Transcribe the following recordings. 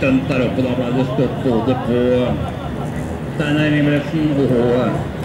Alcantara på damlandets toppbåde på Steinar Ingebrigtsen og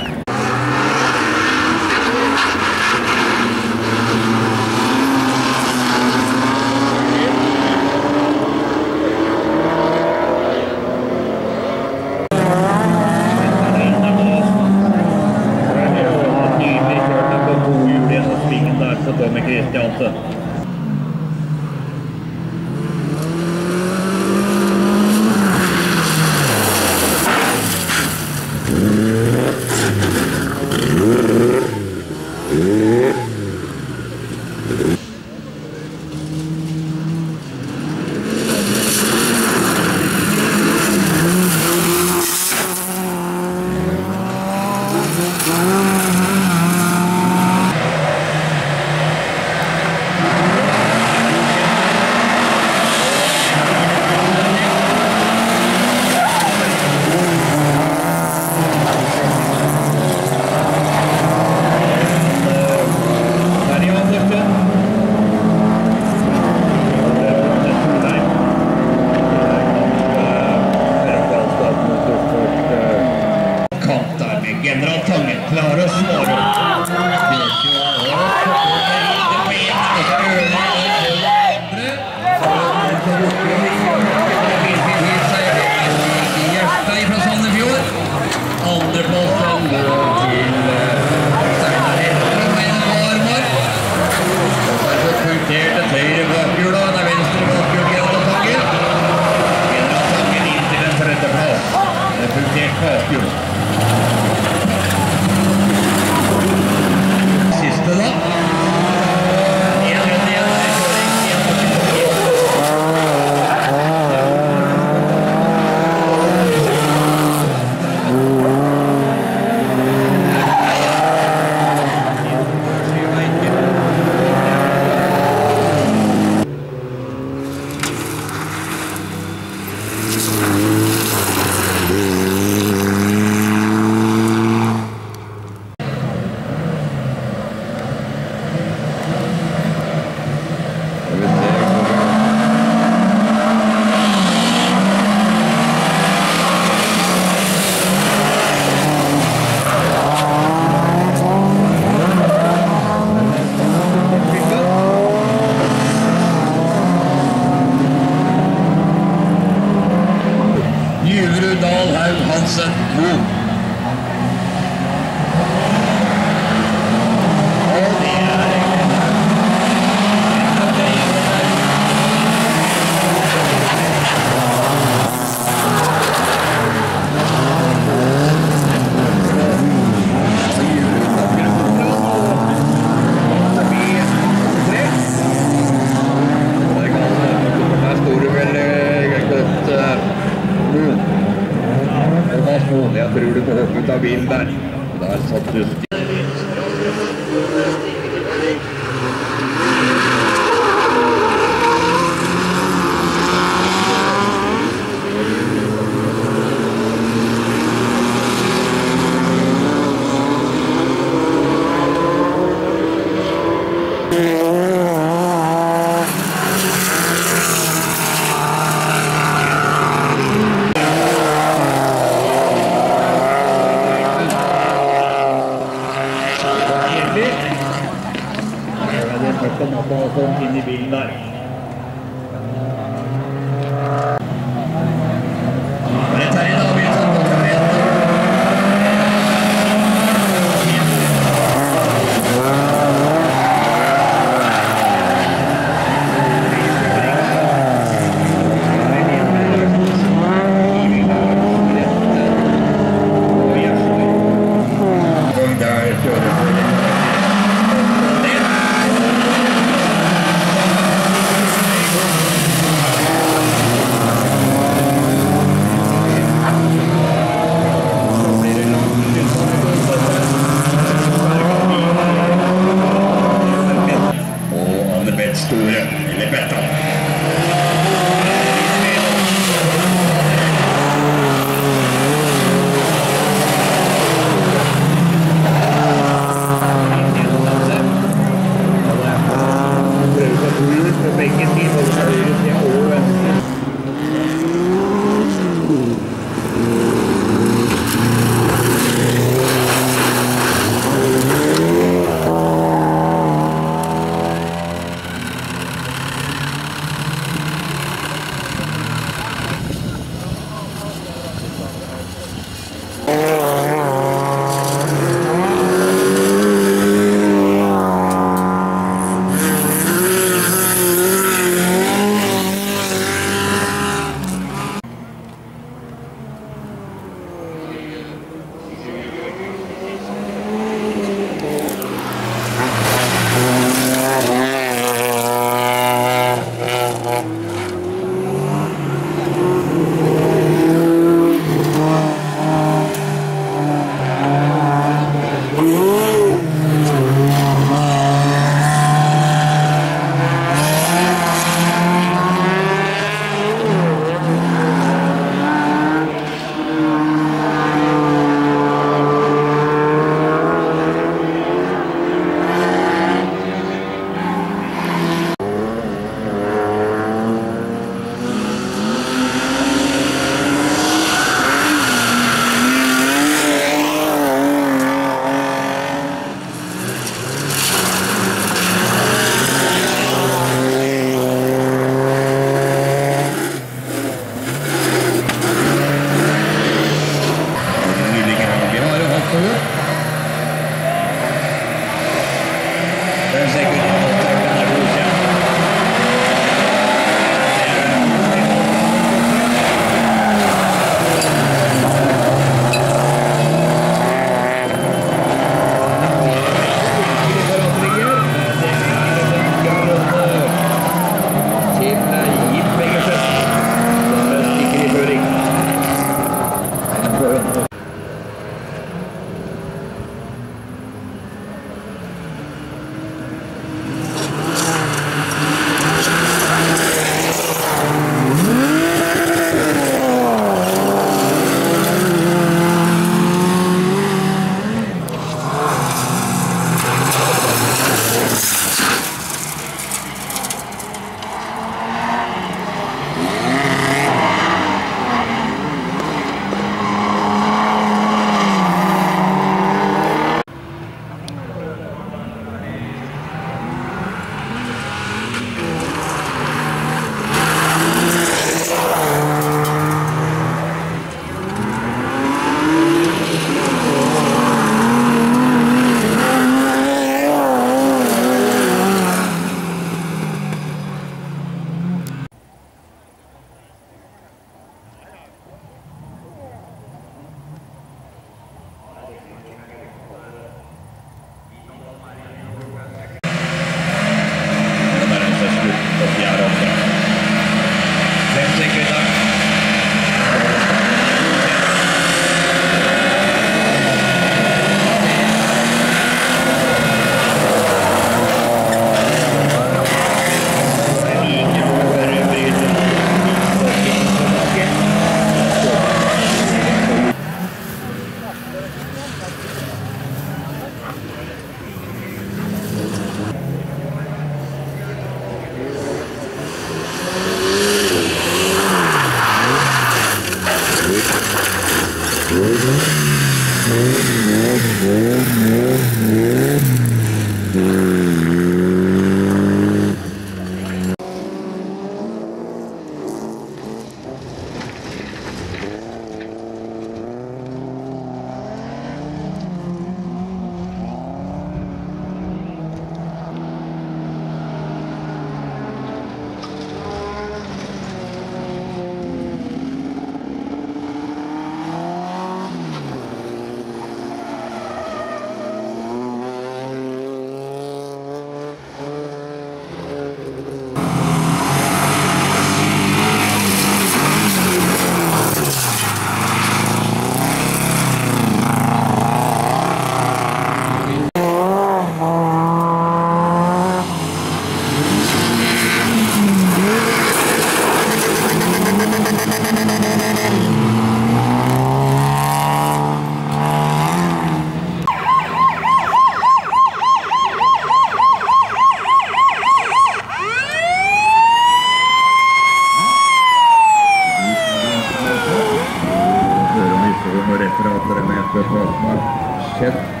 Kevin.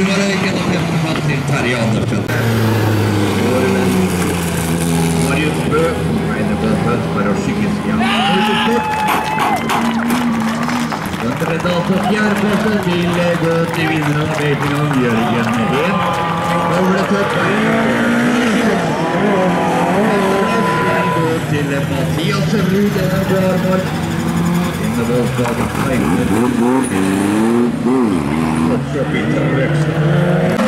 Til Terje Andersen. Marius Bø, Heine Bøtbøt, for å skygge Den tredje altså fjerdeplassen til Gøt i vinneren av Beitingen, Jørgen Hed. Bowletøpp til Mathias Ruud, a little dog and play with it. Pizza.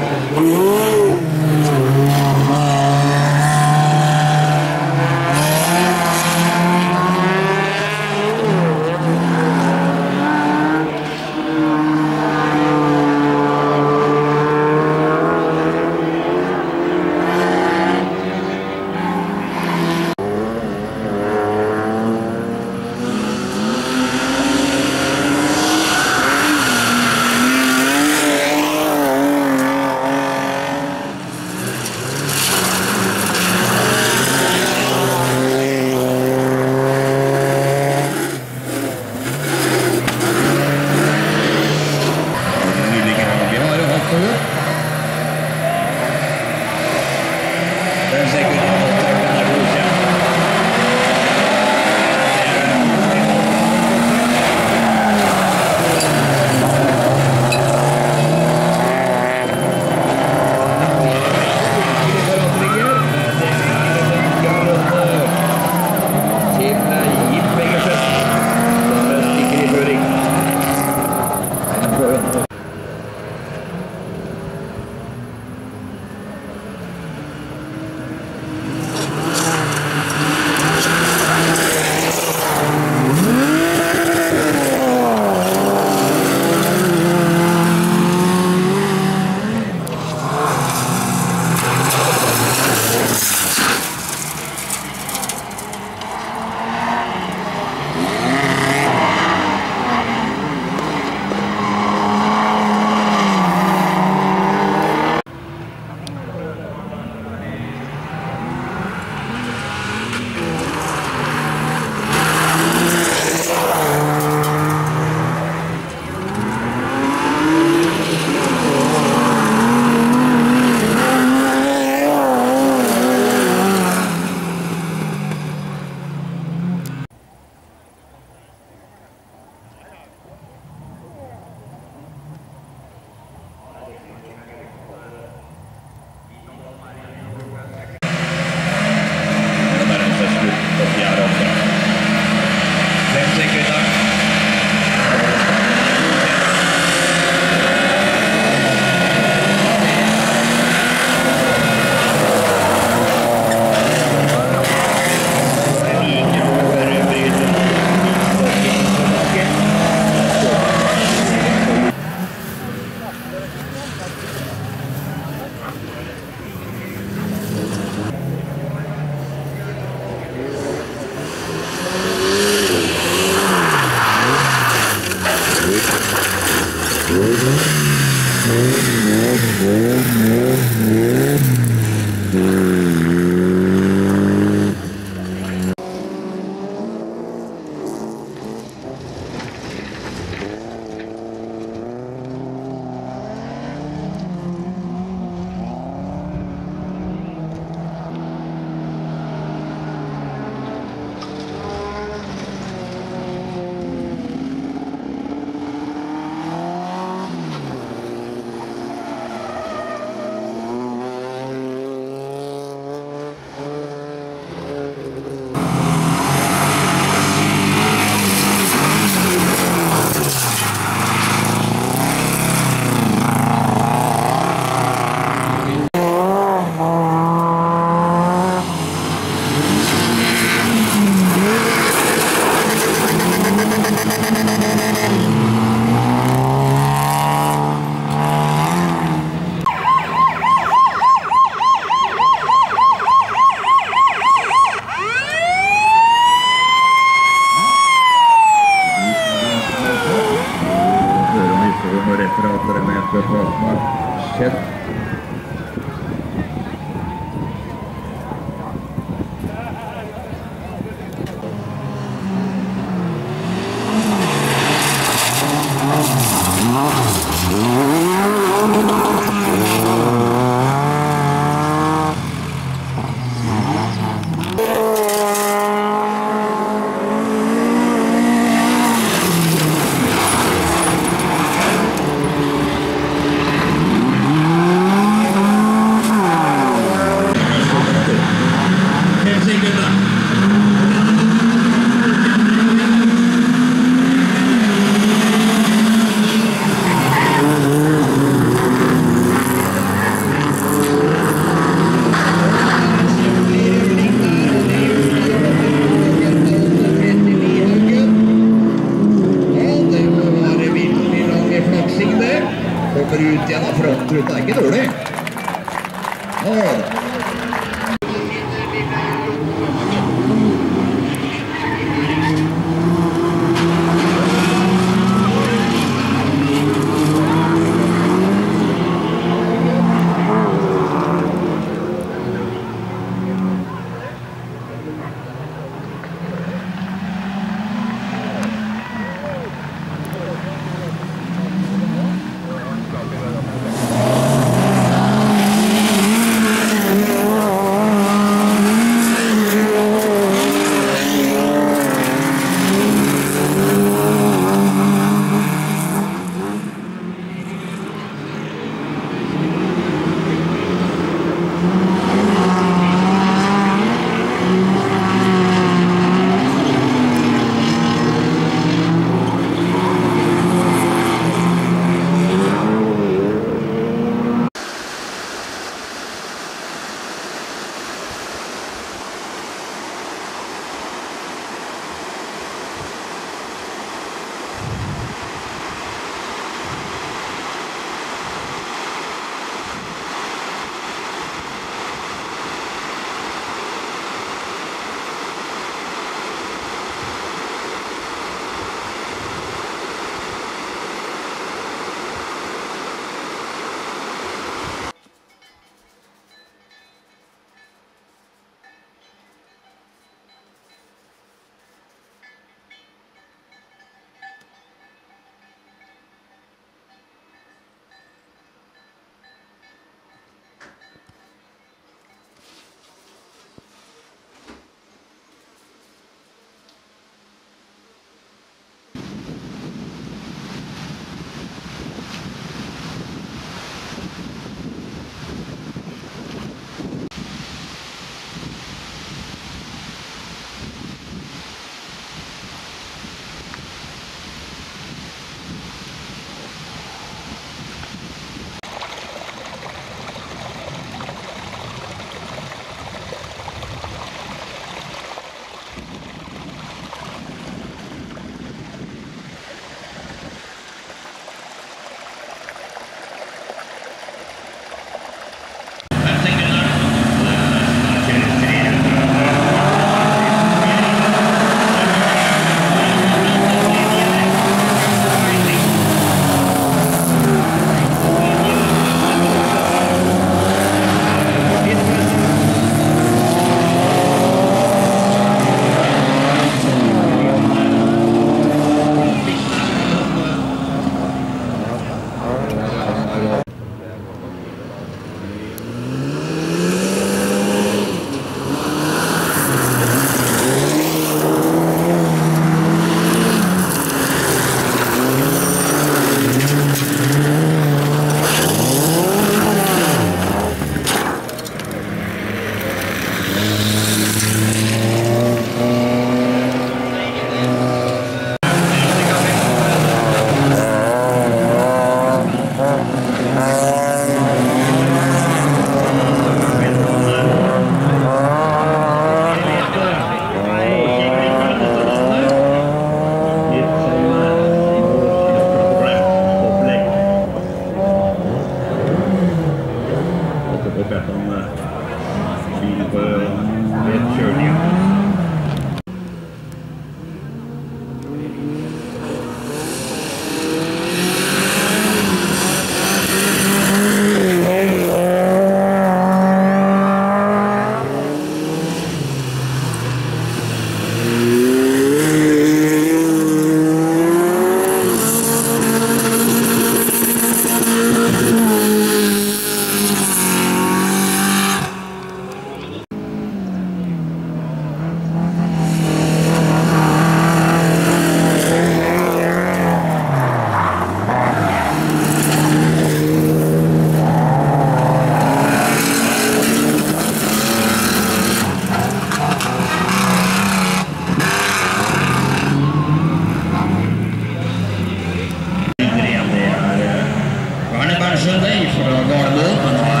agenda aí, agora. Né?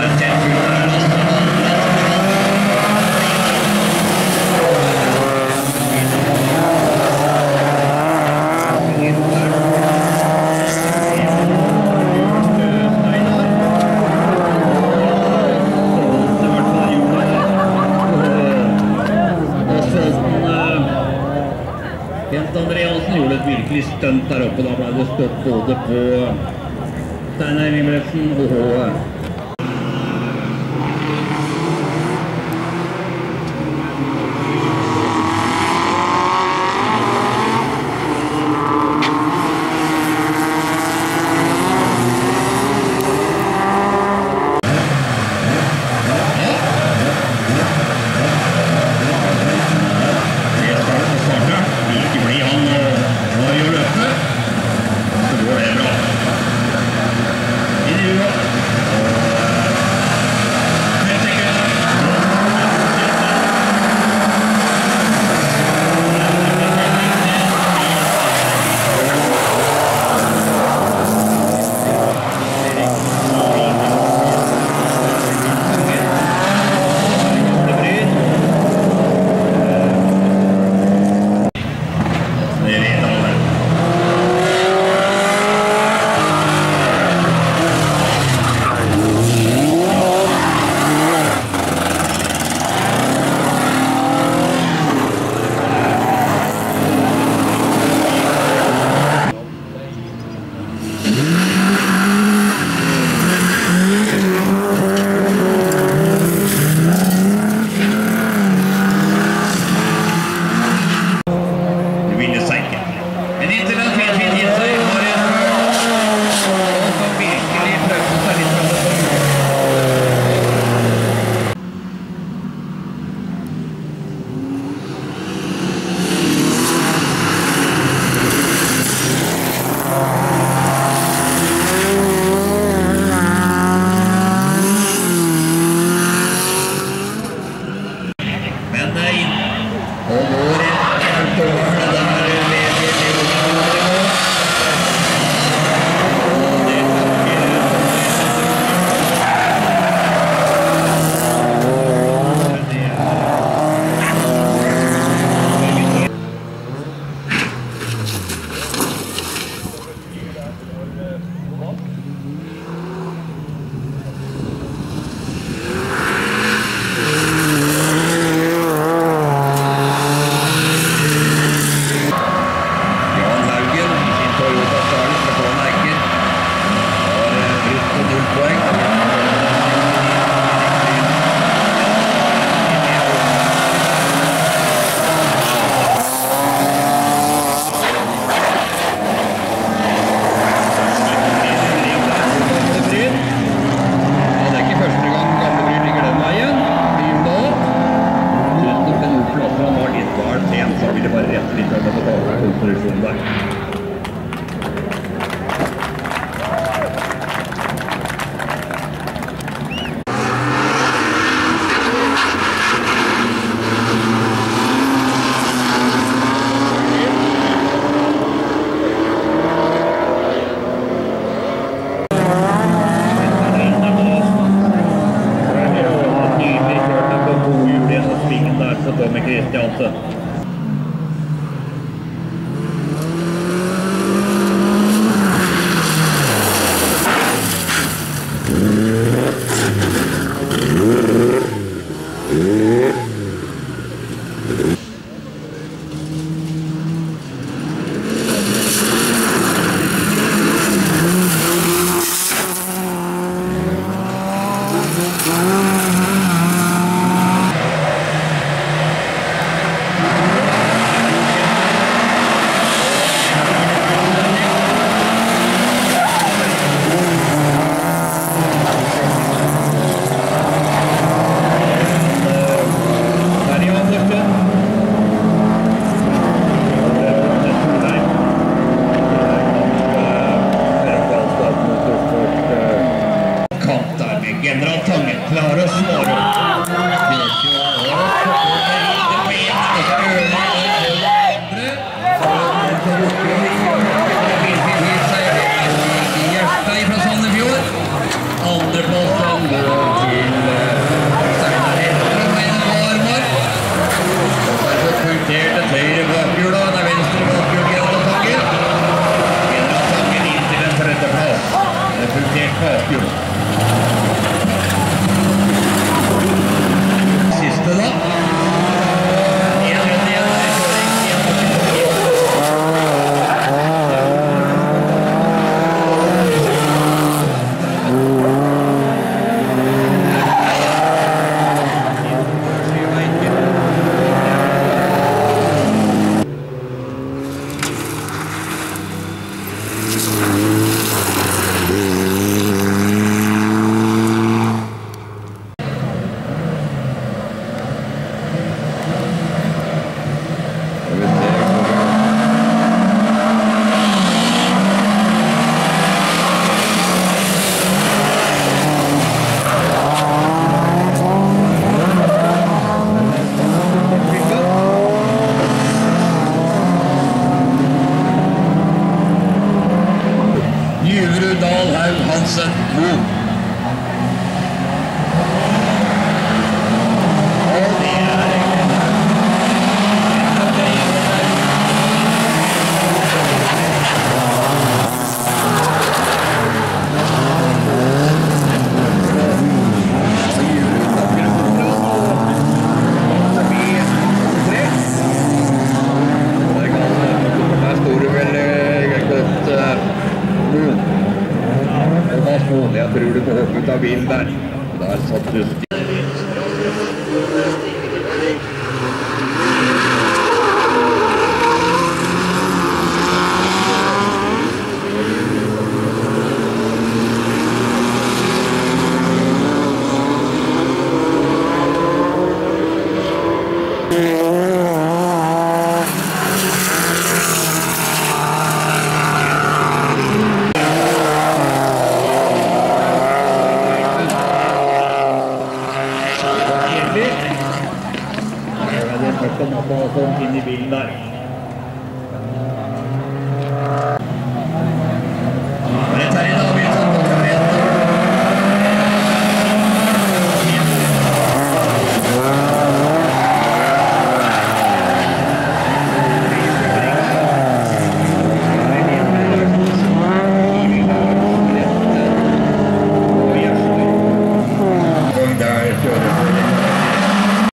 Yeah.